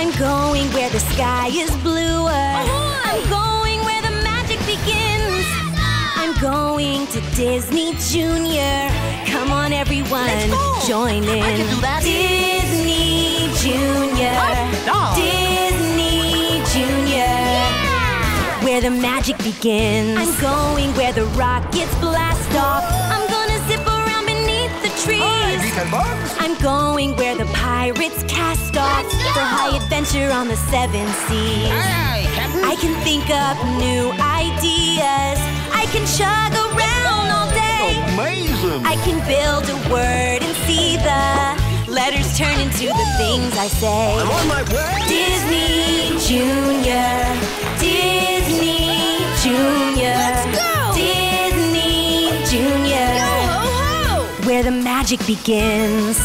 I'm going where the sky is bluer. I'm going where the magic begins. I'm going to Disney Junior. Come on, everyone, join in. I can do that. Disney Junior. Oh, dog. Disney Junior. Where the magic begins. I'm going where the rockets blast off. I'm gonna zip around beneath the trees. bugs. I'm going where the pirates cast off adventure on the seven seas. Aye, Captain. I can think up new ideas. I can chug around all day. Amazing. I can build a word and see the letters turn into the things I say. I'm on my way. Disney Junior. Disney Junior. Let's go! Disney Junior. Ho, ho! Where the magic begins.